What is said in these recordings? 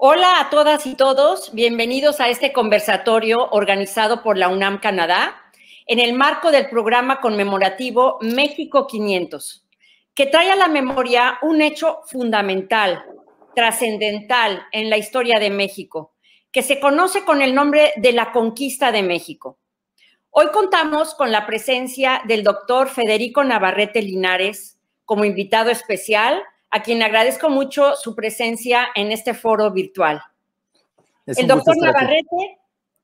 Hola a todas y todos, bienvenidos a este conversatorio organizado por la UNAM Canadá en el marco del programa conmemorativo México 500, que trae a la memoria un hecho fundamental, trascendental en la historia de México, que se conoce con el nombre de la conquista de México. Hoy contamos con la presencia del doctor Federico Navarrete Linares como invitado especial a quien agradezco mucho su presencia en este foro virtual. El doctor Navarrete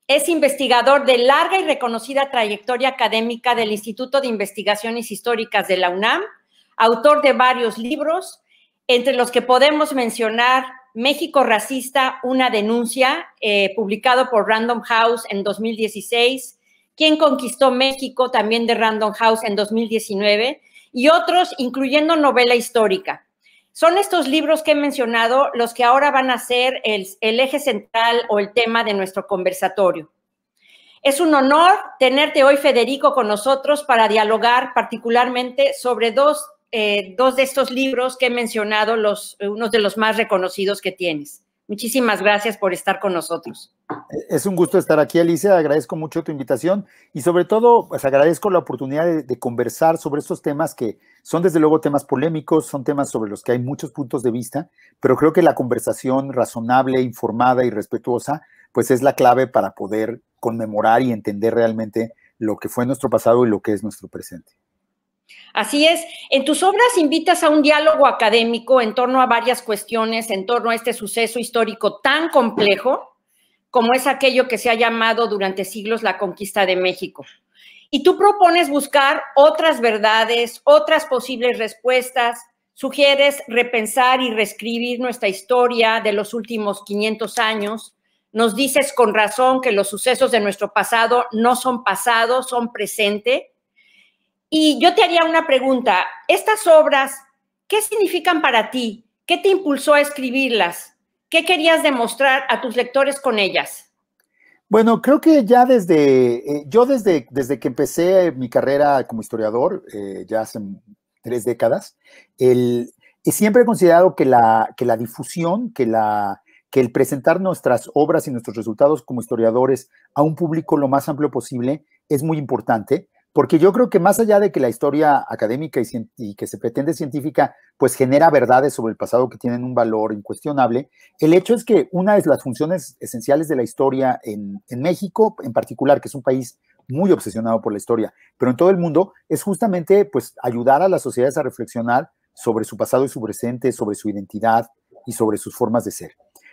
es investigador de larga y reconocida trayectoria académica del Instituto de Investigaciones Históricas de la UNAM, autor de varios libros, entre los que podemos mencionar México Racista, una denuncia, eh, publicado por Random House en 2016, ¿Quién conquistó México? también de Random House en 2019, y otros, incluyendo novela histórica. Son estos libros que he mencionado los que ahora van a ser el, eje central o el tema de nuestro conversatorio. Es un honor tenerte hoy, Federico, con nosotros para dialogar particularmente sobre dos, eh, dos de estos libros que he mencionado, los, unos de los más reconocidos que tienes. Muchísimas gracias por estar con nosotros. Es un gusto estar aquí, Alicia. Agradezco mucho tu invitación y sobre todo, pues agradezco la oportunidad de, conversar sobre estos temas que son desde luego temas polémicos, son temas sobre los que hay muchos puntos de vista, pero creo que la conversación razonable, informada y respetuosa, pues es la clave para poder conmemorar y entender realmente lo que fue nuestro pasado y lo que es nuestro presente. Así es, en tus obras invitas a un diálogo académico en torno a varias cuestiones, en torno a este suceso histórico tan complejo como es aquello que se ha llamado durante siglos la conquista de México. Y tú propones buscar otras verdades, otras posibles respuestas, sugieres repensar y reescribir nuestra historia de los últimos 500 años, nos dices con razón que los sucesos de nuestro pasado no son pasado, son presente y yo te haría una pregunta. Estas obras, ¿qué significan para ti? ¿Qué te impulsó a escribirlas? ¿Qué querías demostrar a tus lectores con ellas? Bueno, creo que ya desde, eh, yo desde, desde que empecé mi carrera como historiador, eh, ya hace tres décadas, el, siempre he considerado que la, que la difusión, que, la, que el presentar nuestras obras y nuestros resultados como historiadores a un público lo más amplio posible es muy importante porque yo creo que más allá de que la historia académica y, que se pretende científica, pues genera verdades sobre el pasado que tienen un valor incuestionable, el hecho es que una de las funciones esenciales de la historia en, en México, en particular, que es un país muy obsesionado por la historia, pero en todo el mundo, es justamente pues ayudar a las sociedades a reflexionar sobre su pasado y su presente, sobre su identidad y sobre sus formas de ser.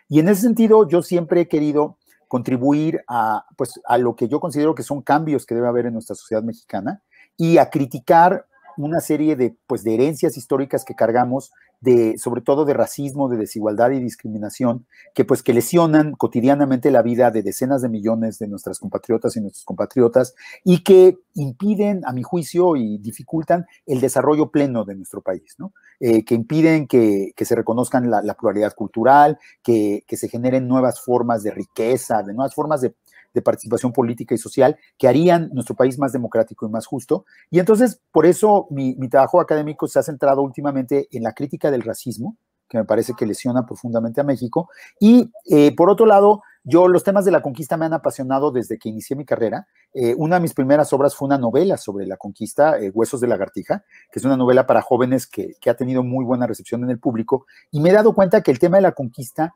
Y en ese sentido, yo siempre he querido contribuir a, pues, a lo que yo considero que son cambios que debe haber en nuestra sociedad mexicana y a criticar una serie de, pues, de herencias históricas que cargamos de, sobre todo de racismo, de desigualdad y discriminación, que pues que lesionan cotidianamente la vida de decenas de millones de nuestras compatriotas y nuestros compatriotas y que impiden, a mi juicio, y dificultan el desarrollo pleno de nuestro país, ¿no? Eh, que impiden que, se reconozcan la, pluralidad cultural, que, que se generen nuevas formas de riqueza, de nuevas formas de, de participación política y social que harían nuestro país más democrático y más justo. Y entonces, por eso mi, trabajo académico se ha centrado últimamente en la crítica del racismo, que me parece que lesiona profundamente a México. Y eh, por otro lado, yo los temas de la conquista me han apasionado desde que inicié mi carrera. Eh, una de mis primeras obras fue una novela sobre la conquista, eh, Huesos de la Lagartija, que es una novela para jóvenes que, ha tenido muy buena recepción en el público. Y me he dado cuenta que el tema de la conquista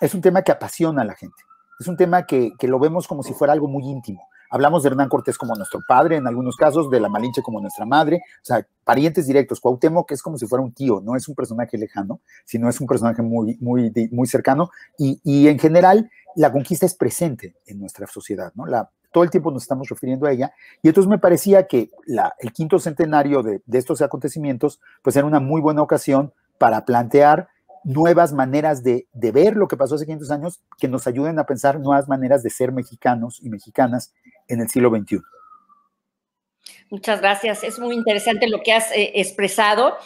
es un tema que apasiona a la gente es un tema que, lo vemos como si fuera algo muy íntimo. Hablamos de Hernán Cortés como nuestro padre, en algunos casos, de la Malinche como nuestra madre, o sea, parientes directos. Cuauhtémoc es como si fuera un tío, no es un personaje lejano, sino es un personaje muy, muy, muy cercano. Y, en general, la conquista es presente en nuestra sociedad, ¿no? La, todo el tiempo nos estamos refiriendo a ella. Y entonces me parecía que el quinto centenario de, de estos acontecimientos, pues era una muy buena ocasión para plantear nuevas maneras de, ver lo que pasó hace 500 años que nos ayuden a pensar nuevas maneras de ser mexicanos y mexicanas en el siglo XXI. Muchas gracias. Es muy interesante lo que has eh, expresado.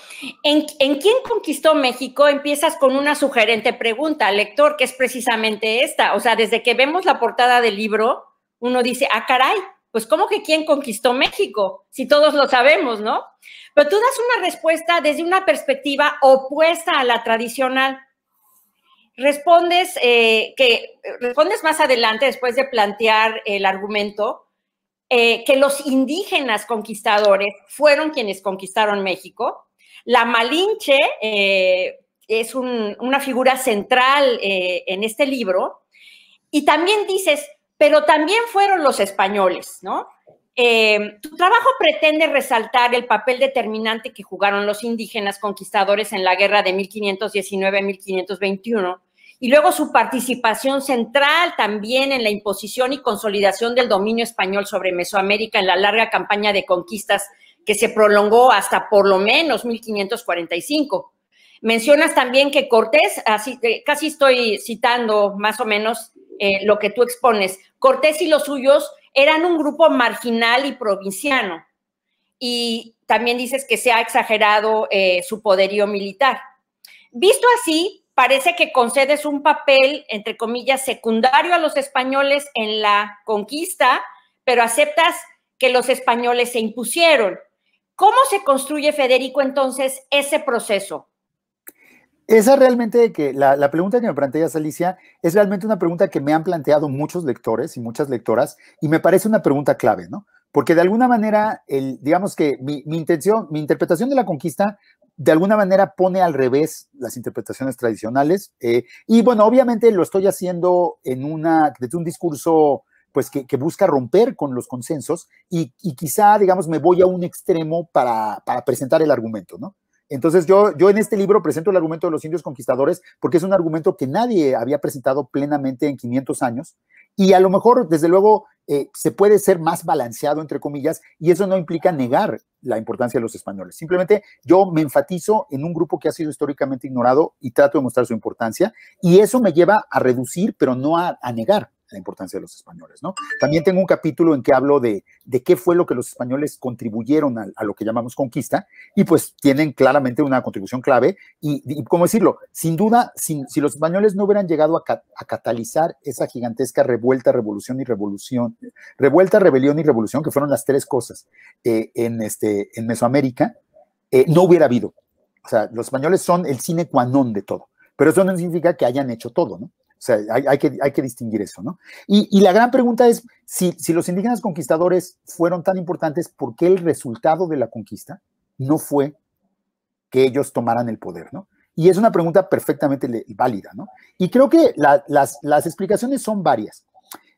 ¿En, quién conquistó México? Empiezas con una sugerente pregunta, lector, que es precisamente esta. O sea, desde que vemos la portada del libro, uno dice, ah, caray, pues ¿cómo que quién conquistó México? Si todos lo sabemos, ¿no? Pero tú das una respuesta desde una perspectiva opuesta a la tradicional. respondes eh, que respondes más adelante, después de plantear el argumento, eh, que los indígenas conquistadores fueron quienes conquistaron México. La Malinche eh, es una figura central en este libro. Y también dices, pero también fueron los españoles, ¿no? tu trabajo pretende resaltar el papel determinante que jugaron los indígenas conquistadores en la guerra de 1519-1521 y luego su participación central también en la imposición y consolidación del dominio español sobre Mesoamérica en la larga campaña de conquistas que se prolongó hasta por lo menos 1545. Mencionas también que Cortés, eh, casi estoy citando más o menos eh, lo que tú expones, Cortés y los suyos eran un grupo marginal y provinciano. Y también dices que se ha exagerado eh, su poderío militar. Visto así, parece que concedes un papel, entre comillas, secundario a los españoles en la conquista, pero aceptas que los españoles se impusieron. ¿Cómo se construye, Federico, entonces ese proceso? Esa realmente que la, pregunta que me planteas, Alicia, es realmente una pregunta que me han planteado muchos lectores y muchas lectoras, y me parece una pregunta clave, ¿no? Porque de alguna manera, el, digamos que mi, mi intención, mi interpretación de la conquista de alguna manera pone al revés las interpretaciones tradicionales. Eh, y bueno, obviamente lo estoy haciendo en una, desde un discurso pues que, busca romper con los consensos y, quizá, digamos, me voy a un extremo para, para, presentar el argumento, ¿no? Entonces yo, yo en este libro presento el argumento de los indios conquistadores porque es un argumento que nadie había presentado plenamente en 500 años y a lo mejor, desde luego, eh, se puede ser más balanceado, entre comillas, y eso no implica negar la importancia de los españoles. Simplemente yo me enfatizo en un grupo que ha sido históricamente ignorado y trato de mostrar su importancia, y eso me lleva a reducir, pero no a negar la importancia de los españoles, ¿no? También tengo un capítulo en que hablo de, qué fue lo que los españoles contribuyeron a, lo que llamamos conquista, y pues tienen claramente una contribución clave, y, ¿cómo decirlo? Sin duda, si los españoles no hubieran llegado a, catalizar esa gigantesca revuelta, revolución y revolución, revuelta, rebelión y revolución, que fueron las tres cosas eh, en, este, en Mesoamérica, eh, no hubiera habido. O sea, los españoles son el sine qua non de todo, pero eso no significa que hayan hecho todo, ¿no? O sea, hay, que, hay que distinguir eso, ¿no? Y, la gran pregunta es, si, si, los indígenas conquistadores fueron tan importantes, ¿por qué el resultado de la conquista no fue que ellos tomaran el poder, ¿no? Y es una pregunta perfectamente válida, ¿no? Y creo que las, las, explicaciones son varias.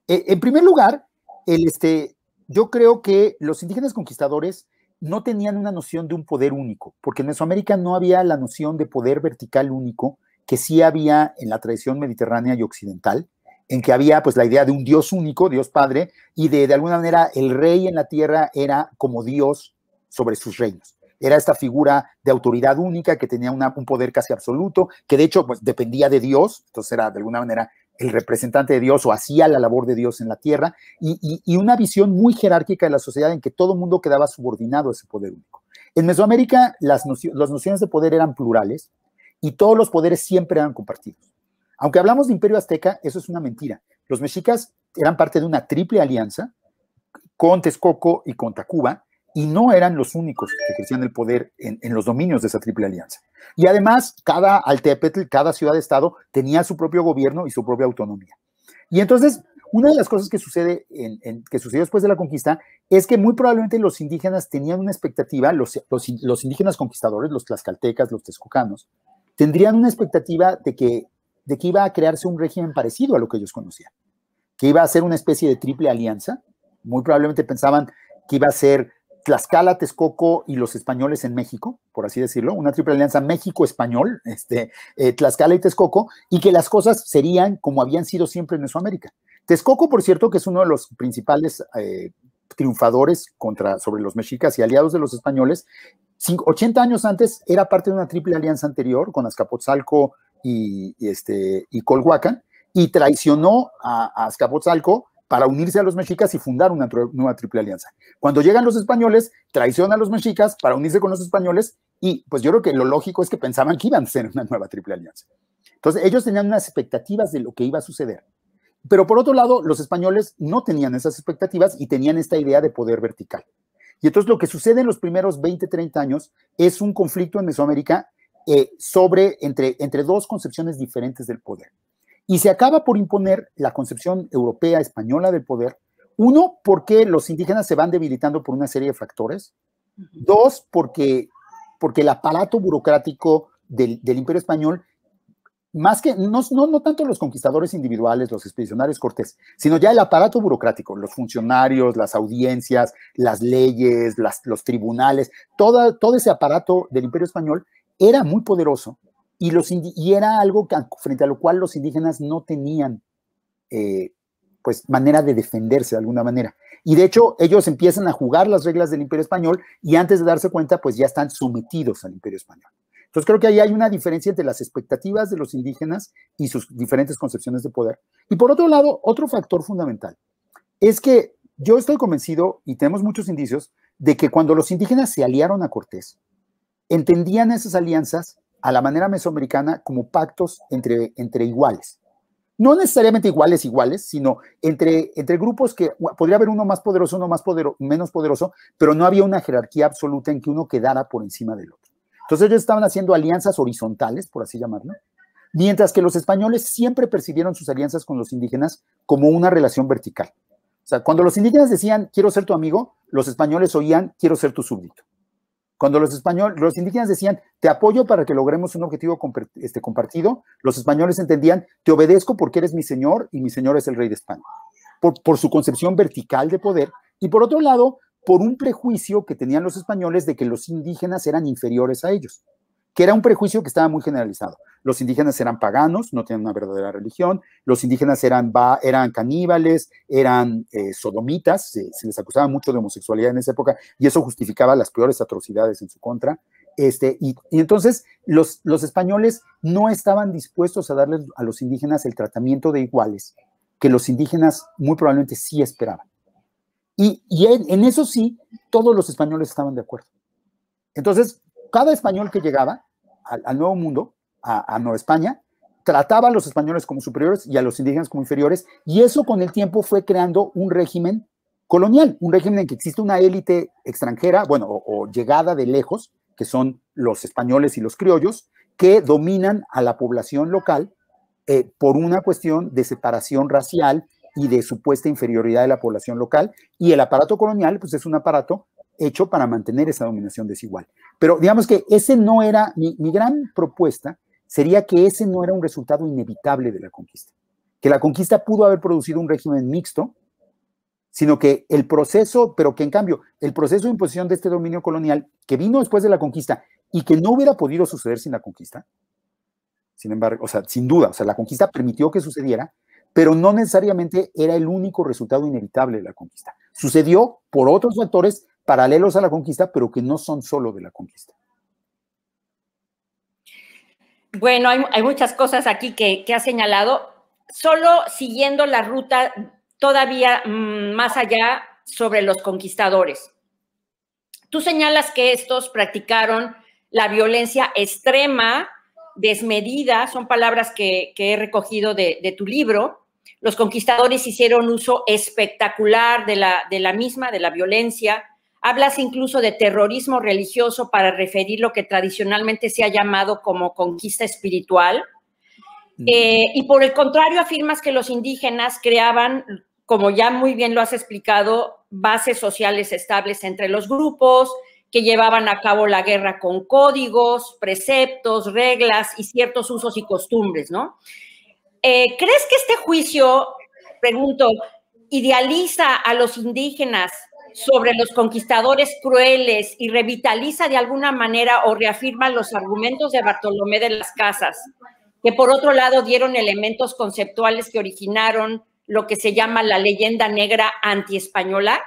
Eh, en primer lugar, el, este, yo creo que los indígenas conquistadores no tenían una noción de un poder único, porque en Mesoamérica no había la noción de poder vertical único que sí había en la tradición mediterránea y occidental, en que había pues la idea de un Dios único, Dios Padre, y de, alguna manera el rey en la tierra era como Dios sobre sus reinos. Era esta figura de autoridad única que tenía un poder casi absoluto, que de hecho pues, dependía de Dios, entonces era de alguna manera el representante de Dios o hacía la labor de Dios en la tierra, y, y una visión muy jerárquica de la sociedad en que todo mundo quedaba subordinado a ese poder único. En Mesoamérica las, las nociones de poder eran plurales, y todos los poderes siempre eran compartidos. Aunque hablamos de imperio azteca, eso es una mentira. Los mexicas eran parte de una triple alianza con Texcoco y con Tacuba, y no eran los únicos que ejercían el poder en, los dominios de esa triple alianza. Y además, cada altepetl, cada ciudad-estado tenía su propio gobierno y su propia autonomía. Y entonces, una de las cosas que sucede sucedió después de la conquista es que muy probablemente los indígenas tenían una expectativa, los, los indígenas conquistadores, los tlaxcaltecas, los texcocanos, tendrían una expectativa de que, de que iba a crearse un régimen parecido a lo que ellos conocían, que iba a ser una especie de triple alianza. Muy probablemente pensaban que iba a ser Tlaxcala, Texcoco y los españoles en México, por así decirlo, una triple alianza México-Español, este, eh, Tlaxcala y Texcoco, y que las cosas serían como habían sido siempre en Mesoamérica. Texcoco, por cierto, que es uno de los principales eh, triunfadores contra, sobre los mexicas y aliados de los españoles, 80 años antes era parte de una triple alianza anterior con Azcapotzalco y, este, y Colhuacan, y traicionó a, Azcapotzalco para unirse a los mexicas y fundar una nueva triple alianza. Cuando llegan los españoles, traicionan a los mexicas para unirse con los españoles y pues yo creo que lo lógico es que pensaban que iban a ser una nueva triple alianza. Entonces ellos tenían unas expectativas de lo que iba a suceder. Pero por otro lado, los españoles no tenían esas expectativas y tenían esta idea de poder vertical. Y entonces lo que sucede en los primeros 20, 30 años es un conflicto en Mesoamérica eh, sobre, entre, entre dos concepciones diferentes del poder. Y se acaba por imponer la concepción europea española del poder, uno, porque los indígenas se van debilitando por una serie de factores, dos, porque, porque el aparato burocrático del, del imperio español más que, no, no, no, tanto los conquistadores individuales, los expedicionarios cortés, sino ya el aparato burocrático, los funcionarios, las audiencias, las leyes, las, los tribunales, todo, todo ese aparato del imperio español era muy poderoso y, los, y era algo que, frente a lo cual los indígenas no tenían eh, pues manera de defenderse de alguna manera. Y de hecho, ellos empiezan a jugar las reglas del imperio español y antes de darse cuenta, pues ya están sometidos al imperio español. Entonces creo que ahí hay una diferencia entre las expectativas de los indígenas y sus diferentes concepciones de poder. Y por otro lado, otro factor fundamental es que yo estoy convencido, y tenemos muchos indicios, de que cuando los indígenas se aliaron a Cortés, entendían esas alianzas a la manera mesoamericana como pactos entre, entre iguales. No necesariamente iguales, iguales, sino entre, entre grupos que podría haber uno más poderoso, uno más menos poderoso, pero no había una jerarquía absoluta en que uno quedara por encima del otro. Entonces ellos estaban haciendo alianzas horizontales, por así llamarlo, mientras que los españoles siempre percibieron sus alianzas con los indígenas como una relación vertical. O sea, cuando los indígenas decían, quiero ser tu amigo, los españoles oían, quiero ser tu súbdito. Cuando los españoles, los indígenas decían, te apoyo para que logremos un objetivo este, compartido, los españoles entendían, te obedezco porque eres mi señor y mi señor es el rey de España. Por, por su concepción vertical de poder. Y por otro lado, por un prejuicio que tenían los españoles de que los indígenas eran inferiores a ellos, que era un prejuicio que estaba muy generalizado. Los indígenas eran paganos, no tenían una verdadera religión, los indígenas eran, eran caníbales, eran eh, sodomitas, se, les acusaba mucho de homosexualidad en esa época y eso justificaba las peores atrocidades en su contra. Este, y, entonces los, los españoles no estaban dispuestos a darles a los indígenas el tratamiento de iguales que los indígenas muy probablemente sí esperaban. Y, en, eso sí, todos los españoles estaban de acuerdo. Entonces, cada español que llegaba al, Nuevo Mundo, a, Nueva España, trataba a los españoles como superiores y a los indígenas como inferiores, y eso con el tiempo fue creando un régimen colonial, un régimen en que existe una élite extranjera, bueno, o, llegada de lejos, que son los españoles y los criollos, que dominan a la población local eh, por una cuestión de separación racial y de supuesta inferioridad de la población local. Y el aparato colonial, pues es un aparato hecho para mantener esa dominación desigual. Pero digamos que ese no era, mi, gran propuesta sería que ese no era un resultado inevitable de la conquista, que la conquista pudo haber producido un régimen mixto, sino que el proceso, pero que en cambio, el proceso de imposición de este dominio colonial que vino después de la conquista y que no hubiera podido suceder sin la conquista, sin embargo, o sea, sin duda, o sea, la conquista permitió que sucediera, pero no necesariamente era el único resultado inevitable de la conquista. Sucedió por otros factores paralelos a la conquista, pero que no son solo de la conquista. Bueno, hay, muchas cosas aquí que, que ha señalado. Solo siguiendo la ruta todavía mm, más allá sobre los conquistadores. Tú señalas que estos practicaron la violencia extrema, desmedida, son palabras que, he recogido de, tu libro, los conquistadores hicieron uso espectacular de la, de la misma, de la violencia. Hablas incluso de terrorismo religioso para referir lo que tradicionalmente se ha llamado como conquista espiritual. Eh, y por el contrario, afirmas que los indígenas creaban, como ya muy bien lo has explicado, bases sociales estables entre los grupos, que llevaban a cabo la guerra con códigos, preceptos, reglas y ciertos usos y costumbres, ¿no? Eh, ¿Crees que este juicio, pregunto, idealiza a los indígenas sobre los conquistadores crueles y revitaliza de alguna manera o reafirma los argumentos de Bartolomé de las Casas, que por otro lado dieron elementos conceptuales que originaron lo que se llama la leyenda negra antiespañola?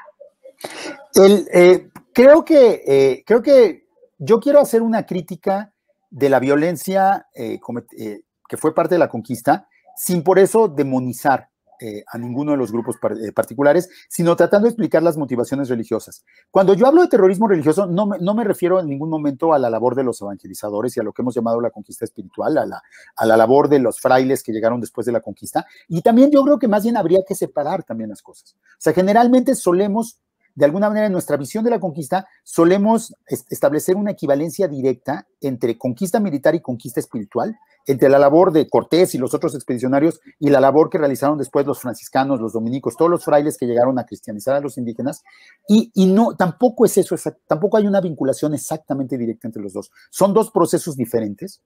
El, eh, creo, que, eh, creo que yo quiero hacer una crítica de la violencia que fue parte de la conquista, sin por eso demonizar eh, a ninguno de los grupos eh, particulares, sino tratando de explicar las motivaciones religiosas. Cuando yo hablo de terrorismo religioso, no me, no me refiero en ningún momento a la labor de los evangelizadores y a lo que hemos llamado la conquista espiritual, a la, a la labor de los frailes que llegaron después de la conquista. Y también yo creo que más bien habría que separar también las cosas. O sea, generalmente solemos de alguna manera en nuestra visión de la conquista solemos establecer una equivalencia directa entre conquista militar y conquista espiritual, entre la labor de Cortés y los otros expedicionarios y la labor que realizaron después los franciscanos, los dominicos, todos los frailes que llegaron a cristianizar a los indígenas. Y, no, tampoco es eso, tampoco hay una vinculación exactamente directa entre los dos. Son dos procesos diferentes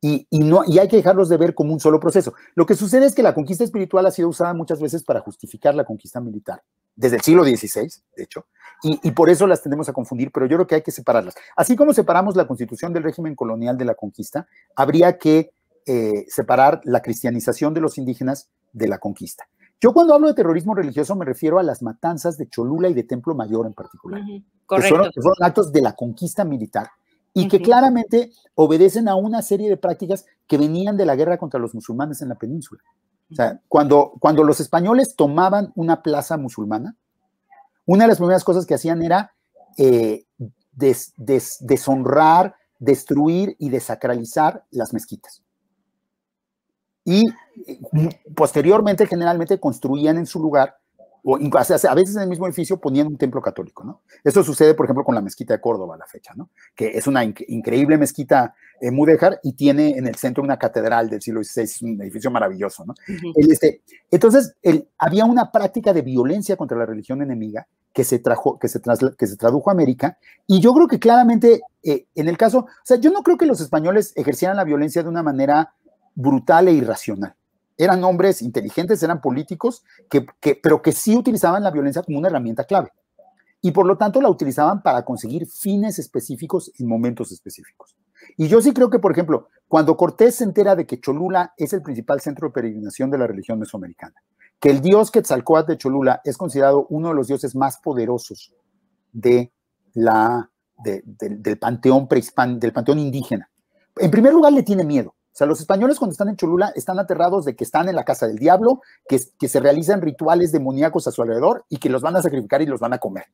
y, no, y hay que dejarlos de ver como un solo proceso. Lo que sucede es que la conquista espiritual ha sido usada muchas veces para justificar la conquista militar, desde el siglo XVI, de hecho, y, y, por eso las tendemos a confundir, pero yo creo que hay que separarlas. Así como separamos la constitución del régimen colonial de la conquista, habría que eh, separar la cristianización de los indígenas de la conquista. Yo cuando hablo de terrorismo religioso me refiero a las matanzas de Cholula y de Templo Mayor en particular, que, fueron, actos de la conquista militar y que claramente obedecen a una serie de prácticas que venían de la guerra contra los musulmanes en la península. O sea, cuando, cuando los españoles tomaban una plaza musulmana, una de las primeras cosas que hacían era eh, deshonrar, destruir y desacralizar las mezquitas. Y posteriormente generalmente construían en su lugar, o a veces en el mismo edificio ponían un templo católico, ¿no? Eso sucede, por ejemplo, con la mezquita de Córdoba a la fecha, ¿no? Que es una increíble mezquita en Mudéjar y tiene en el centro una catedral del siglo XVI, un edificio maravilloso, ¿no? este, entonces, había una práctica de violencia contra la religión enemiga que se, trajo, que se, que se tradujo a América, y yo creo que claramente, eh, en el caso, o sea, yo no creo que los españoles ejercieran la violencia de una manera brutal e irracional. Eran hombres inteligentes, eran políticos, pero que sí utilizaban la violencia como una herramienta clave. Y por lo tanto la utilizaban para conseguir fines específicos en momentos específicos. Y yo sí creo que, por ejemplo, cuando Cortés se entera de que Cholula es el principal centro de peregrinación de la religión mesoamericana, que el dios Quetzalcoatl de Cholula es considerado uno de los dioses más poderosos del, panteón del panteón indígena. En primer lugar, le tiene miedo. Sea, los españoles cuando están en Cholula están aterrados de que están en la casa del diablo, que, que se realizan rituales demoníacos a su alrededor y que los van a sacrificar y los van a comer.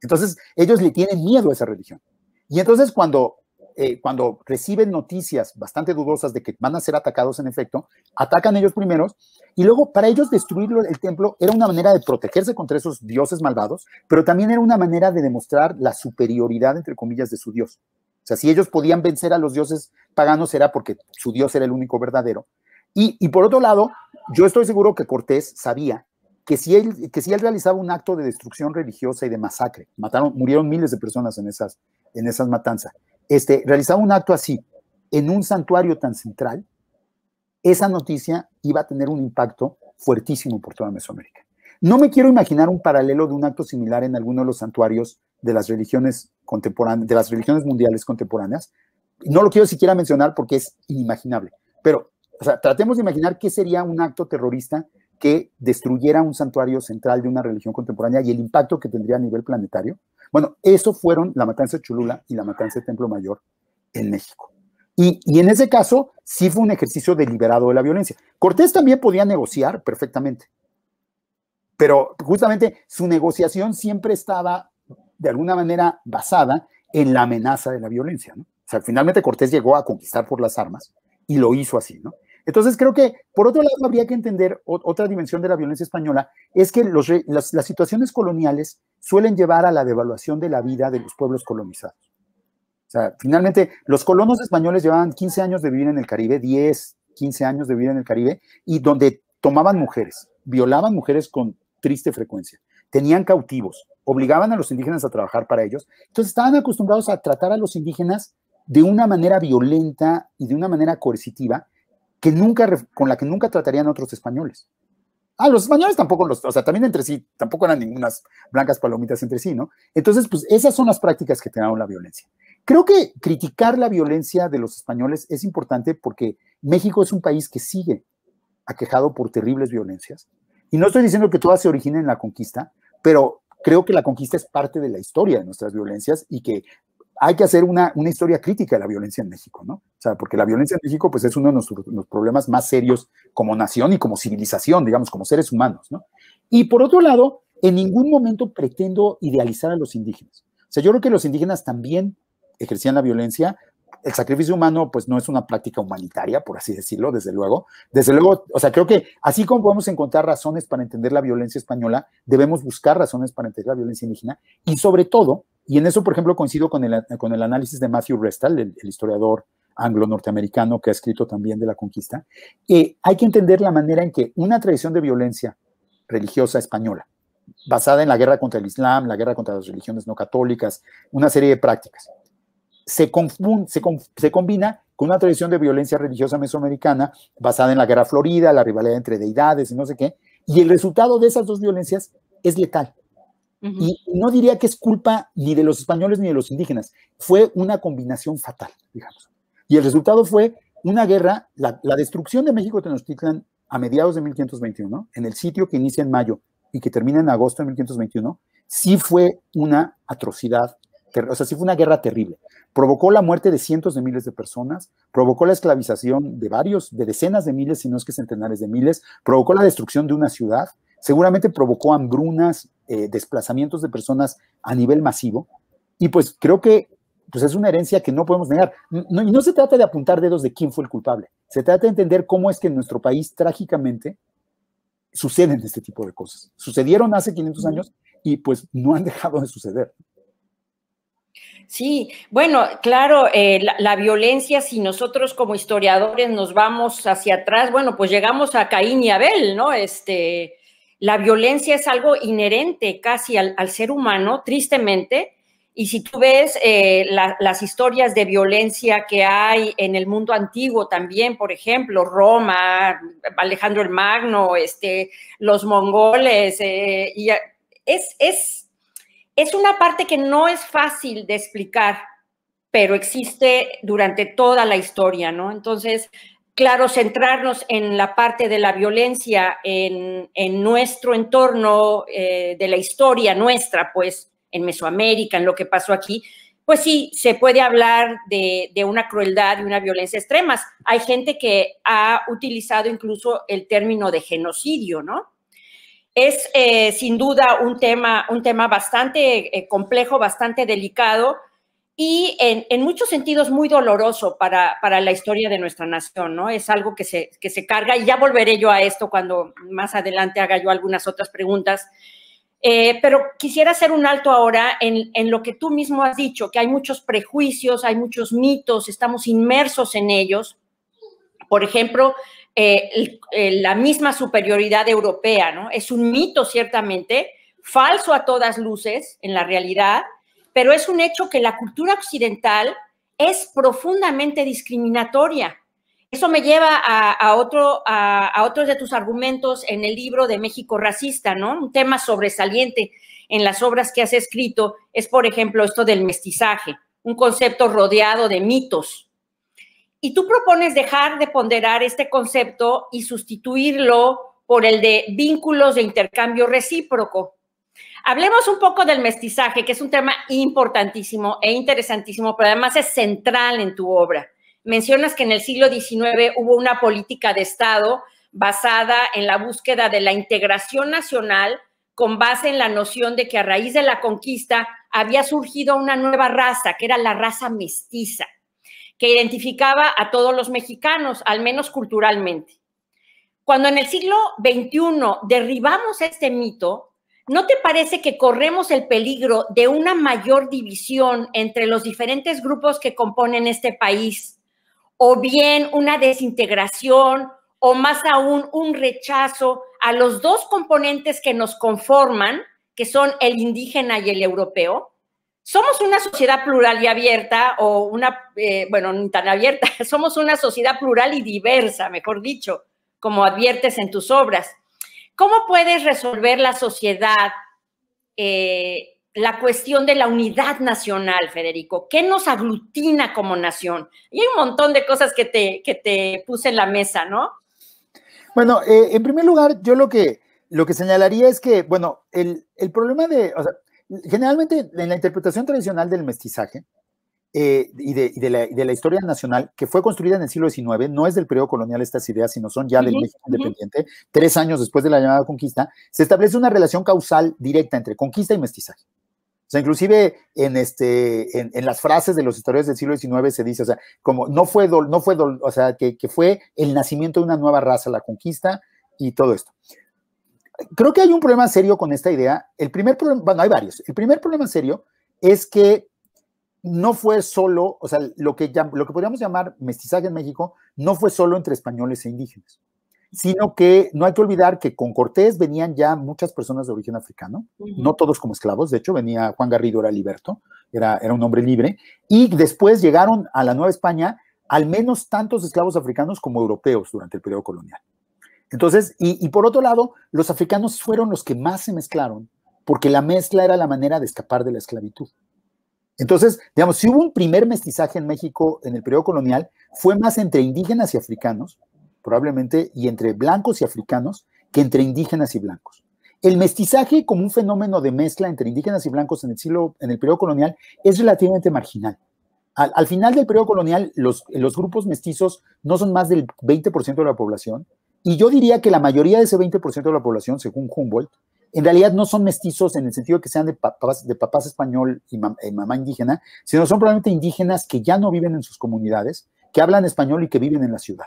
Entonces, ellos le tienen miedo a esa religión. Y entonces, cuando, eh, cuando reciben noticias bastante dudosas de que van a ser atacados en efecto, atacan ellos primeros y luego para ellos destruir el templo era una manera de protegerse contra esos dioses malvados, pero también era una manera de demostrar la superioridad, entre comillas, de su dios. Sea, si ellos podían vencer a los dioses paganos era porque su dios era el único verdadero. Y, por otro lado, yo estoy seguro que Cortés sabía que si, él, que si él realizaba un acto de destrucción religiosa y de masacre, mataron, murieron miles de personas en esas, en esas matanzas, este, realizaba un acto así en un santuario tan central, esa noticia iba a tener un impacto fuertísimo por toda Mesoamérica. No me quiero imaginar un paralelo de un acto similar en alguno de los santuarios de las religiones de las religiones mundiales contemporáneas. No lo quiero siquiera mencionar porque es inimaginable, pero tratemos de imaginar qué sería un acto terrorista que destruyera un santuario central de una religión contemporánea y el impacto que tendría a nivel planetario. Bueno, eso fueron la matanza de Cholula y la matanza de Templo Mayor en México. Y, y, en ese caso, sí fue un ejercicio deliberado de la violencia. Cortés también podía negociar perfectamente, pero justamente su negociación siempre estaba de alguna manera basada en la amenaza de la violencia, ¿no? O sea, finalmente Cortés llegó a conquistar por las armas y lo hizo así, ¿no? Entonces creo que, por otro lado, habría que entender otra dimensión de la violencia española, es que las, situaciones coloniales suelen llevar a la devaluación de la vida de los pueblos colonizados. O sea, finalmente, los colonos españoles llevaban 15 años de vivir en el Caribe, 10, 15 años de vivir en el Caribe, y donde tomaban mujeres, violaban mujeres con triste frecuencia, tenían cautivos, obligaban a los indígenas a trabajar para ellos. Entonces estaban acostumbrados a tratar a los indígenas de una manera violenta y de una manera coercitiva que nunca, con la que nunca tratarían otros españoles. Ah, los españoles tampoco los, o sea, también entre sí, tampoco eran ningunas blancas palomitas entre sí, ¿no? Entonces, pues esas son las prácticas que tenían la violencia. Creo que criticar la violencia de los españoles es importante porque México es un país que sigue aquejado por terribles violencias. Y no estoy diciendo que todas se originen en la conquista, pero creo que la conquista es parte de la historia de nuestras violencias y que hay que hacer una, una historia crítica de la violencia en México, ¿no? O sea, porque la violencia en México, pues es uno de nuestros, problemas más serios como nación y como civilización, digamos, como seres humanos, ¿no? Y por otro lado, en ningún momento pretendo idealizar a los indígenas. O sea, yo creo que los indígenas también ejercían la violencia el sacrificio humano pues no es una práctica humanitaria, por así decirlo, desde luego. Desde luego, o sea, creo que así como podemos encontrar razones para entender la violencia española, debemos buscar razones para entender la violencia indígena y sobre todo, y en eso, por ejemplo, coincido con el, con el análisis de Matthew Restal, el, historiador anglo-norteamericano que ha escrito también de la conquista, eh, hay que entender la manera en que una tradición de violencia religiosa española, basada en la guerra contra el Islam, la guerra contra las religiones no católicas, una serie de prácticas, se, se, combina con una tradición de violencia religiosa mesoamericana basada en la guerra florida, la rivalidad entre deidades y no sé qué, y el resultado de esas dos violencias es letal. Y no diría que es culpa ni de los españoles ni de los indígenas, fue una combinación fatal, digamos. Y el resultado fue una guerra, la, destrucción de México Tenochtitlan a mediados de 1521, en el sitio que inicia en mayo y que termina en agosto de 1521, sí fue una atrocidad, o sea, sí fue una guerra terrible provocó la muerte de cientos de miles de personas, provocó la esclavización de varios, de decenas de miles, si no es que centenares de miles, provocó la destrucción de una ciudad, seguramente provocó hambrunas, eh, desplazamientos de personas a nivel masivo, y pues creo que pues es una herencia que no podemos negar. Y no se trata de apuntar dedos de quién fue el culpable, se trata de entender cómo es que en nuestro país trágicamente suceden este tipo de cosas. Sucedieron hace 500 años y pues no han dejado de suceder. Sí, bueno, claro, eh, la, violencia, si nosotros como historiadores nos vamos hacia atrás, bueno, pues llegamos a Caín y Abel, ¿no? Este, la violencia es algo inherente casi al, ser humano, tristemente, y si tú ves eh, las historias de violencia que hay en el mundo antiguo también, por ejemplo, Roma, Alejandro el Magno, este, los mongoles, eh, y es, es es una parte que no es fácil de explicar, pero existe durante toda la historia, ¿no? Entonces, claro, centrarnos en la parte de la violencia en, nuestro entorno eh, de la historia nuestra, pues en Mesoamérica, en lo que pasó aquí, pues sí, se puede hablar de, de, una crueldad y una violencia extremas. Hay gente que ha utilizado incluso el término de genocidio, ¿no? Es eh, sin duda un tema, un tema bastante eh, complejo, bastante delicado y en, muchos sentidos muy doloroso para, la historia de nuestra nación, ¿no? Es algo que se, que se carga y ya volveré yo a esto cuando más adelante haga yo algunas otras preguntas. Eh, pero quisiera hacer un alto ahora en, en, lo que tú mismo has dicho, que hay muchos prejuicios, hay muchos mitos, estamos inmersos en ellos. Por ejemplo, eh, la misma superioridad europea, ¿no? Es un mito, ciertamente, falso a todas luces en la realidad, pero es un hecho que la cultura occidental es profundamente discriminatoria. Eso me lleva a, otro, a, otros de tus argumentos en el libro de México Racista, ¿no? Un tema sobresaliente en las obras que has escrito es, por ejemplo, esto del mestizaje, un concepto rodeado de mitos, y tú propones dejar de ponderar este concepto y sustituirlo por el de vínculos de intercambio recíproco. Hablemos un poco del mestizaje, que es un tema importantísimo e interesantísimo, pero además es central en tu obra. Mencionas que en el siglo XIX hubo una política de Estado basada en la búsqueda de la integración nacional con base en la noción de que a raíz de la conquista había surgido una nueva raza, que era la raza mestiza que identificaba a todos los mexicanos, al menos culturalmente. Cuando en el siglo XXI derribamos este mito, ¿no te parece que corremos el peligro de una mayor división entre los diferentes grupos que componen este país? O bien una desintegración o más aún un rechazo a los dos componentes que nos conforman, que son el indígena y el europeo? Somos una sociedad plural y abierta, o una, eh, bueno, ni tan abierta, somos una sociedad plural y diversa, mejor dicho, como adviertes en tus obras. ¿Cómo puedes resolver la sociedad eh, la cuestión de la unidad nacional, Federico? ¿Qué nos aglutina como nación? Y hay un montón de cosas que te, que te puse en la mesa, ¿no? Bueno, eh, en primer lugar, yo lo que, lo que señalaría es que, bueno, el, el problema de, generalmente en la interpretación tradicional del mestizaje eh, y, de, la, historia nacional, que fue construida en el siglo XIX, no es del periodo colonial estas ideas, sino son ya del México independiente, tres años después de la llamada conquista, se establece una relación causal directa entre conquista y mestizaje. O sea, inclusive en, este, en, las frases de los historiadores del siglo XIX se dice, o sea, como no fue, no fue o sea, que, que, fue el nacimiento de una nueva raza, la conquista y todo esto. Creo que hay un problema serio con esta idea. El primer problema, bueno, hay varios. El primer problema serio es que no fue solo, o sea, lo que, lo que podríamos llamar mestizaje en México no fue solo entre españoles e indígenas sino que no hay que olvidar que con Cortés venían ya muchas personas de origen africano, no todos como esclavos, de hecho venía Juan Garrido, era liberto, era, era un hombre libre, y después llegaron a la Nueva España al menos tantos esclavos africanos como europeos durante el periodo colonial. Entonces, y, por otro lado, los africanos fueron los que más se mezclaron, porque la mezcla era la manera de escapar de la esclavitud. Entonces, digamos, si hubo un primer mestizaje en México en el periodo colonial, fue más entre indígenas y africanos, probablemente, y entre blancos y africanos que entre indígenas y blancos. El mestizaje como un fenómeno de mezcla entre indígenas y blancos en el siglo, en el periodo colonial, es relativamente marginal. Al, final del periodo colonial, los, los grupos mestizos no son más del 20% de la población, y yo diría que la mayoría de ese 20% de la población, según Humboldt, en realidad no son mestizos en el sentido que sean de papás, español y, y mamá indígena, sino son probablemente indígenas que ya no viven en sus comunidades, que hablan español y que viven en la ciudad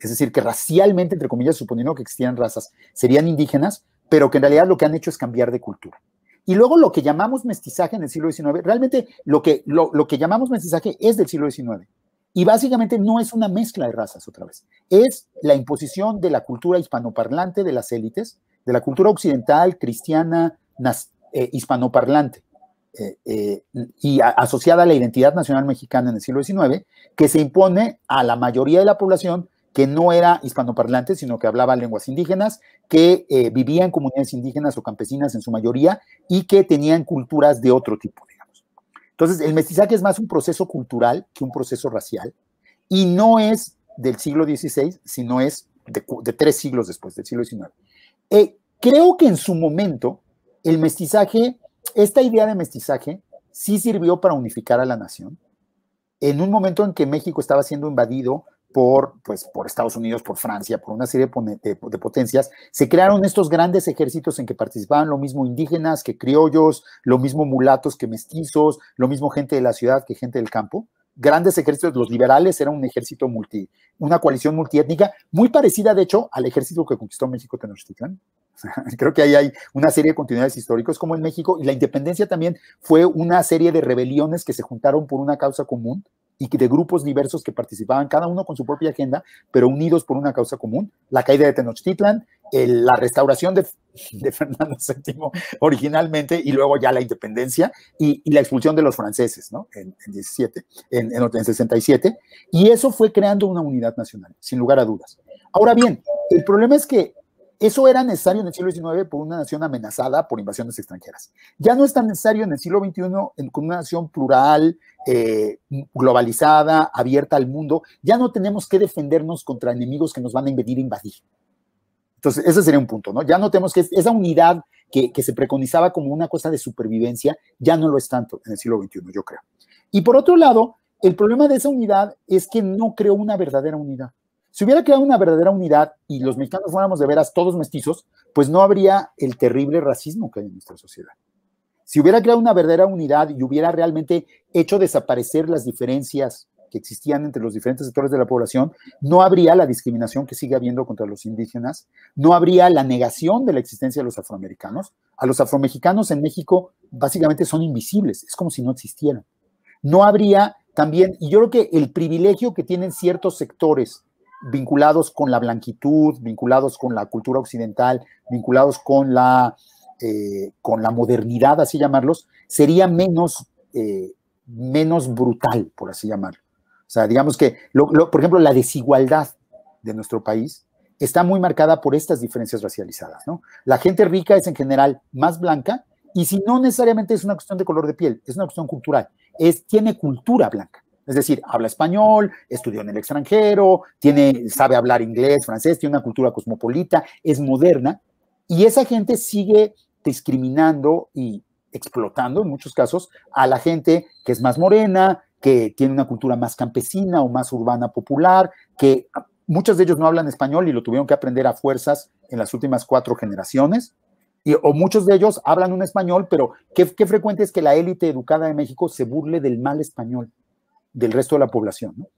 es decir, que racialmente, entre comillas, suponiendo que existieran razas, serían indígenas, pero que en realidad lo que han hecho es cambiar de cultura. Y luego lo que llamamos mestizaje en el siglo XIX, realmente lo que, lo, que llamamos mestizaje es del siglo XIX. Y básicamente no es una mezcla de razas otra vez, es la imposición de la cultura hispanoparlante de las élites, de la cultura occidental, cristiana, eh, hispanoparlante, eh, eh, y asociada a la identidad nacional mexicana en el siglo XIX, que se impone a la mayoría de la población que no era hispanoparlante, sino que hablaba lenguas indígenas, que eh, vivía en comunidades indígenas o campesinas en su mayoría y que tenían culturas de otro tipo. Entonces, el mestizaje es más un proceso cultural que un proceso racial y no es del siglo XVI, sino es de, tres siglos después, del siglo XIX. Eh, creo que en su momento el mestizaje, esta idea de mestizaje, sí sirvió para unificar a la nación. En un momento en que México estaba siendo invadido por, pues, por Estados Unidos, por Francia, por una serie de, potencias, se crearon estos grandes ejércitos en que participaban lo mismo indígenas que criollos, lo mismo mulatos que mestizos, lo mismo gente de la ciudad que gente del campo. Grandes ejércitos, los liberales eran un ejército multi, una coalición multiétnica, muy parecida, de hecho, al ejército que conquistó México Tenochtitlan. Creo que ahí hay una serie de continuidades históricos como en México, y la independencia también fue una serie de rebeliones que se juntaron por una causa común y de grupos diversos que participaban, cada uno con su propia agenda, pero unidos por una causa común, la caída de Tenochtitlan, la restauración de, Fernando VII originalmente y luego ya la independencia y, la expulsión de los franceses ¿no? en, en 17, en, en 67, y eso fue creando una unidad nacional, sin lugar a dudas. Ahora bien, el problema es que eso era necesario en el siglo XIX por una nación amenazada por invasiones extranjeras. Ya no es tan necesario en el siglo XXI con una nación plural, eh, globalizada, abierta al mundo. Ya no tenemos que defendernos contra enemigos que nos van a impedir invadir. Entonces, ese sería un punto, ¿no? Ya no tenemos que esa unidad que, que se preconizaba como una cosa de supervivencia, ya no lo es tanto en el siglo XXI, yo creo. Y por otro lado, el problema de esa unidad es que no creó una verdadera unidad. Si hubiera creado una verdadera unidad y los mexicanos fuéramos de veras todos mestizos, pues no habría el terrible racismo que hay en nuestra sociedad. Si hubiera creado una verdadera unidad y hubiera realmente hecho desaparecer las diferencias que existían entre los diferentes sectores de la población, no habría la discriminación que sigue habiendo contra los indígenas, no habría la negación de la existencia de los afroamericanos. A los afromexicanos en México básicamente son invisibles, es como si no existieran. No habría también, y yo creo que el privilegio que tienen ciertos sectores vinculados con la blanquitud, vinculados con la cultura occidental, vinculados con la, eh, con la modernidad, así llamarlos, sería menos, eh, menos brutal, por así llamarlo. O sea, digamos que, por ejemplo, la desigualdad de nuestro país está muy marcada por estas diferencias racializadas. La gente rica es en general más blanca y si no necesariamente es una cuestión de color de piel, es una cuestión cultural, es, tiene cultura blanca. Es decir, habla español, estudió en el extranjero, tiene, sabe hablar inglés, francés, tiene una cultura cosmopolita, es moderna, y esa gente sigue discriminando y explotando en muchos casos a la gente que es más morena, que tiene una cultura más campesina o más urbana popular, que muchos de ellos no hablan español y lo tuvieron que aprender a fuerzas en las últimas cuatro generaciones. Y, o muchos de ellos hablan un español, pero qué, qué frecuente es que la élite educada de México se burle del mal español del resto de la población. ¿no?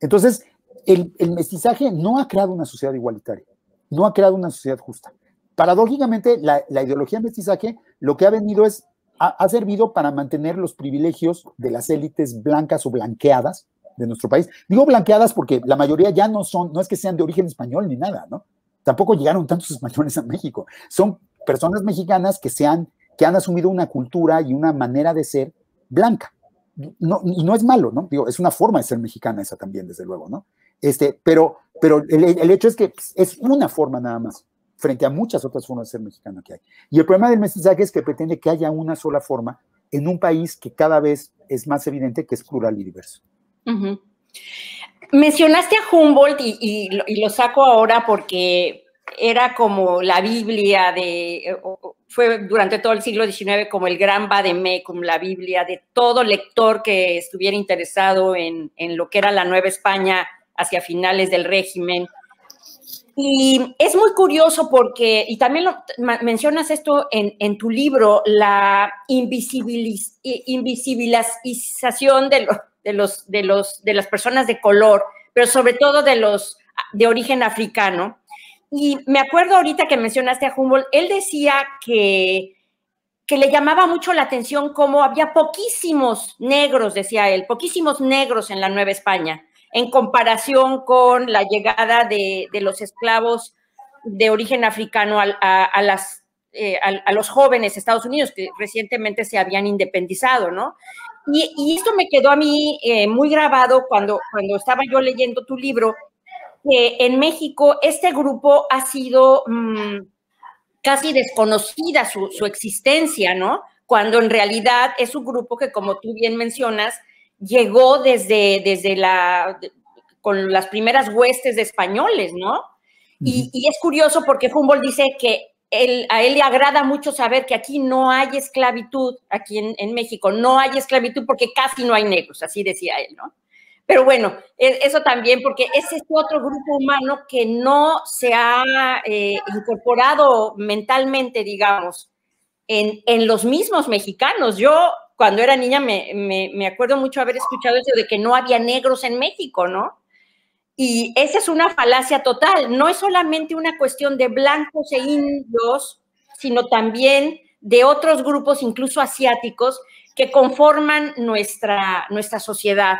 Entonces, el, mestizaje no ha creado una sociedad igualitaria, no ha creado una sociedad justa. Paradójicamente, la, ideología mestizaje lo que ha venido es, ha, ha, servido para mantener los privilegios de las élites blancas o blanqueadas de nuestro país. Digo blanqueadas porque la mayoría ya no son, no es que sean de origen español ni nada, ¿no? Tampoco llegaron tantos españoles a México. Son personas mexicanas que, se han, que han asumido una cultura y una manera de ser blanca. No, y no es malo, ¿no? Digo, es una forma de ser mexicana esa también, desde luego, ¿no? Este, pero pero el, hecho es que es una forma nada más frente a muchas otras formas de ser mexicano que hay. Y el problema del mestizaje es que pretende que haya una sola forma en un país que cada vez es más evidente que es plural y diverso. Mencionaste a Humboldt y, lo, saco ahora porque era como la Biblia de, fue durante todo el siglo XIX como el gran Bademé, como la Biblia de todo lector que estuviera interesado en, en lo que era la Nueva España hacia finales del régimen. Y es muy curioso porque, y también mencionas esto en, en, tu libro, la invisibiliz, invisibilización de, lo, de, los, de, los, de las personas de color, pero sobre todo de los de origen africano. Y me acuerdo ahorita que mencionaste a Humboldt, él decía que, que le llamaba mucho la atención cómo había poquísimos negros, decía él, poquísimos negros en la Nueva España en comparación con la llegada de, de los esclavos de origen africano a, a, las, eh, a, los jóvenes Estados Unidos que recientemente se habían independizado, ¿no? Y, y esto me quedó a mí eh, muy grabado cuando, cuando estaba yo leyendo tu libro, que en México este grupo ha sido mmm, casi desconocida su, su existencia, ¿no? Cuando en realidad es un grupo que, como tú bien mencionas, llegó desde, desde la, con las primeras huestes de españoles, ¿no? Y, y, es curioso porque Humboldt dice que él, a él le agrada mucho saber que aquí no hay esclavitud, aquí en, en, México no hay esclavitud porque casi no hay negros, así decía él, ¿no? Pero bueno, e, eso también porque es este otro grupo humano que no se ha eh, incorporado mentalmente, digamos, en, en los mismos mexicanos. Yo cuando era niña me, me, me, acuerdo mucho haber escuchado eso de que no había negros en México, ¿no? Y esa es una falacia total. No es solamente una cuestión de blancos e indios, sino también de otros grupos, incluso asiáticos, que conforman nuestra, nuestra sociedad.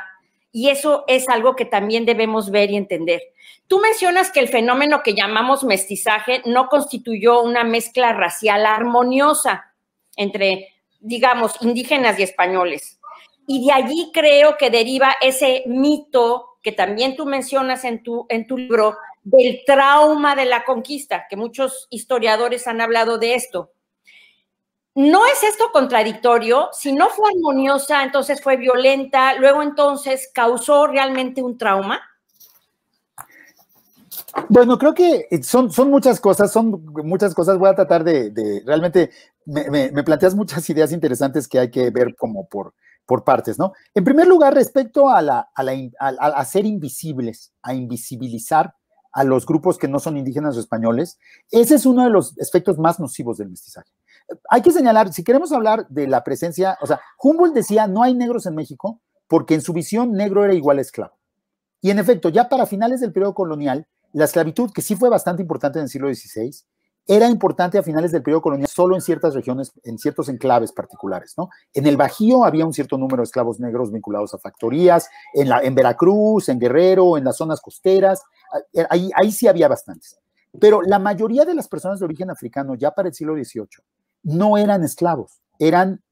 Y eso es algo que también debemos ver y entender. Tú mencionas que el fenómeno que llamamos mestizaje no constituyó una mezcla racial armoniosa entre digamos, indígenas y españoles. Y de allí creo que deriva ese mito que también tú mencionas en tu, en tu libro del trauma de la conquista, que muchos historiadores han hablado de esto. ¿No es esto contradictorio? Si no fue armoniosa, entonces fue violenta, luego entonces causó realmente un trauma. Bueno, creo que son, son muchas cosas, son muchas cosas. Voy a tratar de, realmente, me, me, me, planteas muchas ideas interesantes que hay que ver como por, por partes, ¿no? En primer lugar, respecto a, la, a, la, a, a ser invisibles, a invisibilizar a los grupos que no son indígenas o españoles, ese es uno de los efectos más nocivos del mestizaje. Hay que señalar, si queremos hablar de la presencia, o sea, Humboldt decía, no hay negros en México, porque en su visión negro era igual a esclavo. Y en efecto, ya para finales del periodo colonial, la esclavitud, que sí fue bastante importante en el siglo XVI, era importante a finales del periodo colonial solo en ciertas regiones, en ciertos enclaves particulares, ¿no? En el Bajío había un cierto número de esclavos negros vinculados a factorías, en, la, en Veracruz, en Guerrero, en las zonas costeras, ahí, ahí sí había bastantes. Pero la mayoría de las personas de origen africano ya para el siglo XVIII no eran esclavos, eran